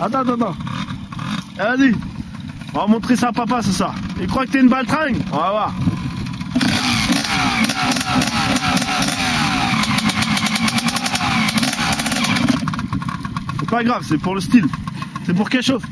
Attends, attends, attends. Vas-y. On va montrer ça à papa, c'est ça. Il croit que t'es une baltringue On va voir. C'est pas grave, c'est pour le style. C'est pour quelque chose.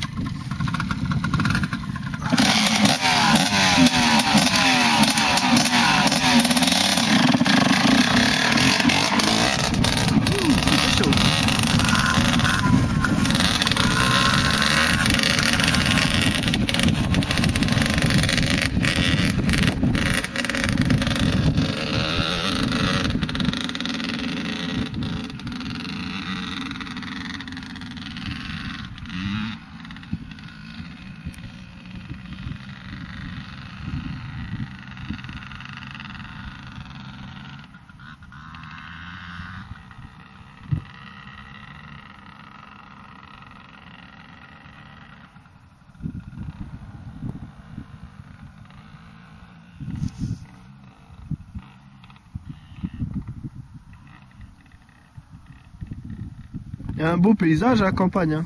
Un beau paysage à la campagne. Hein.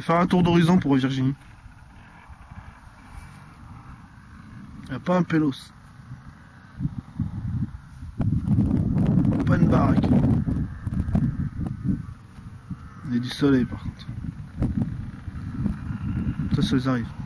Faire un tour d'horizon pour Virginie. Il n'y pas un pélos. Pas une baraque. Il y a du soleil par contre. Ça, ça les arrive.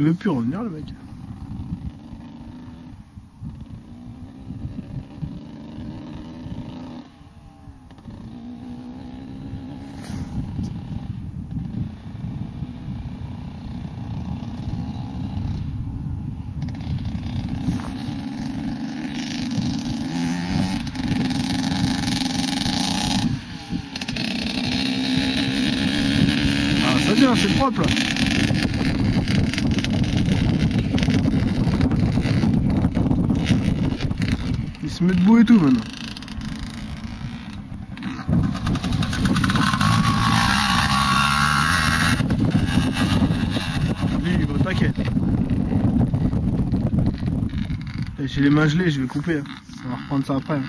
Il veut plus revenir le mec. Ah ça vient, c'est propre. Il se met debout et tout maintenant. Taquet. Et J'ai les mains gelées, je vais couper. hein. On va reprendre ça après. hein.